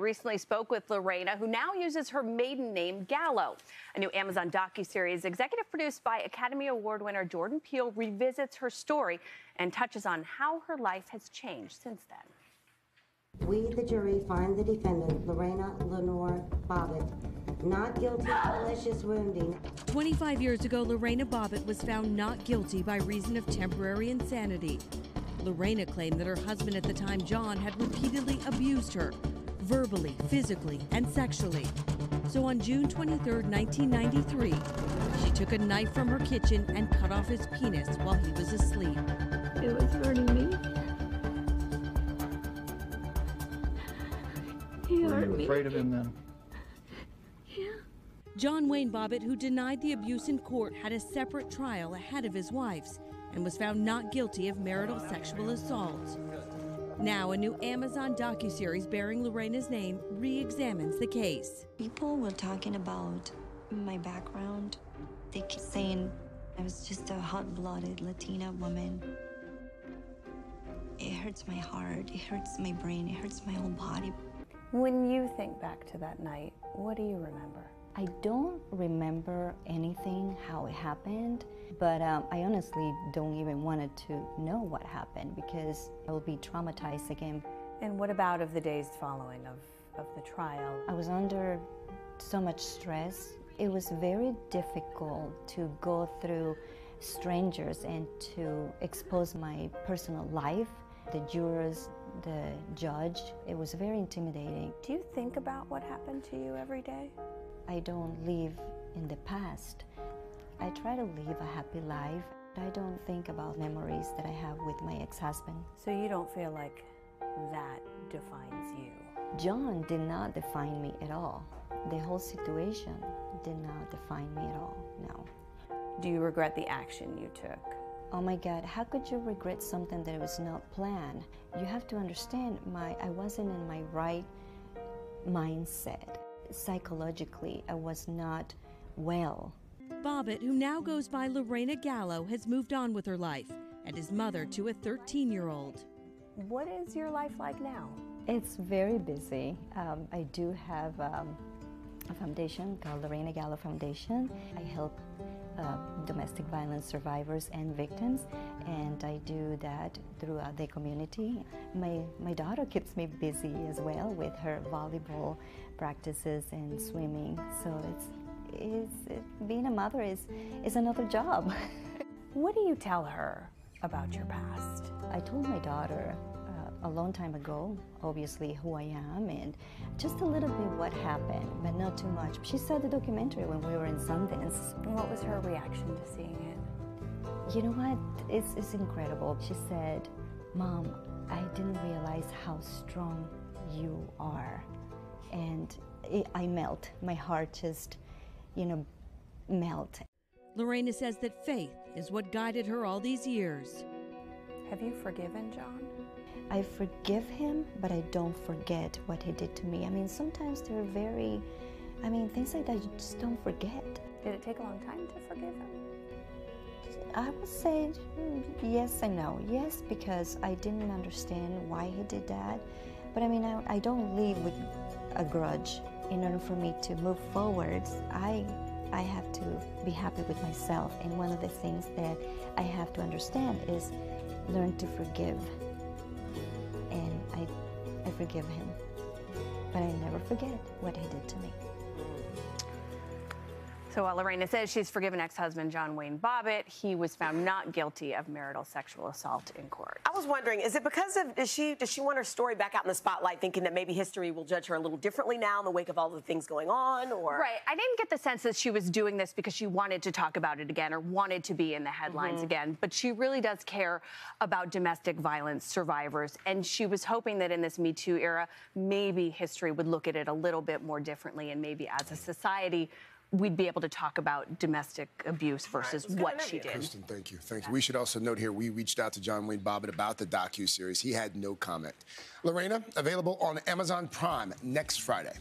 recently spoke with Lorena, who now uses her maiden name, Gallo. A new Amazon docuseries, executive produced by Academy Award winner Jordan Peele, revisits her story and touches on how her life has changed since then. We, the jury, find the defendant, Lorena Lenore Bobbitt, not guilty of malicious wounding. 25 years ago, Lorena Bobbitt was found not guilty by reason of temporary insanity. Lorena claimed that her husband at the time, John, had repeatedly abused her, verbally, physically, and sexually. So on June 23, 1993, she took a knife from her kitchen and cut off his penis while he was asleep. It was hurting me. He Were hurt you me. afraid of him then? Yeah. John Wayne Bobbitt, who denied the abuse in court, had a separate trial ahead of his wife's and was found not guilty of marital sexual assault. Now, a new Amazon docuseries bearing Lorena's name re-examines the case. People were talking about my background. They keep saying I was just a hot-blooded Latina woman. It hurts my heart, it hurts my brain, it hurts my whole body. When you think back to that night, what do you remember? I don't remember anything, how it happened, but um, I honestly don't even want to know what happened because I will be traumatized again. And what about of the days following of, of the trial? I was under so much stress. It was very difficult to go through strangers and to expose my personal life. The jurors, the judge, it was very intimidating. Do you think about what happened to you every day? I don't live in the past. I try to live a happy life. I don't think about memories that I have with my ex-husband. So you don't feel like that defines you? John did not define me at all. The whole situation did not define me at all, no. Do you regret the action you took? Oh my God, how could you regret something that was not planned? You have to understand, my I wasn't in my right mindset. Psychologically, I was not well. Bobbitt, who now goes by Lorena Gallo, has moved on with her life and is mother to a 13 year old. What is your life like now? It's very busy. Um, I do have um, a foundation called Lorena Gallo Foundation. I help uh, domestic violence survivors and victims, and I do that throughout the community. My, my daughter keeps me busy as well with her volleyball practices and swimming, so it's, it's it, being a mother is, is another job. What do you tell her about your past? I told my daughter a long time ago, obviously, who I am and just a little bit what happened, but not too much. She saw the documentary when we were in Sundance. And what was her reaction to seeing it? You know what? It's, it's incredible. She said, Mom, I didn't realize how strong you are. And it, I melt. My heart just, you know, melt. Lorena says that faith is what guided her all these years. Have you forgiven John? I forgive him, but I don't forget what he did to me. I mean, sometimes they're very, I mean, things like that you just don't forget. Did it take a long time to forgive him? I would say mm, yes and no. Yes, because I didn't understand why he did that. But I mean, I, I don't live with a grudge. In order for me to move forwards, I I have to be happy with myself. And one of the things that I have to understand is learn to forgive. Forgive him. But I never forget what he did to me. So while Lorena says she's forgiven ex-husband John Wayne Bobbitt, he was found not guilty of marital sexual assault in court. I was wondering, is it because of does she does she want her story back out in the spotlight, thinking that maybe history will judge her a little differently now in the wake of all the things going on, or Right. I didn't get the sense that she was doing this because she wanted to talk about it again or wanted to be in the headlines Mm-hmm. again. But she really does care about domestic violence survivors. And she was hoping that in this Me Too era, maybe history would look at it a little bit more differently. And maybe as a society, we'd be able to talk about domestic abuse versus what she did. Kristen, thank you. Thank you. We should also note here we reached out to John Wayne Bobbitt about the docu series. He had no comment. Lorena, available on Amazon Prime next Friday.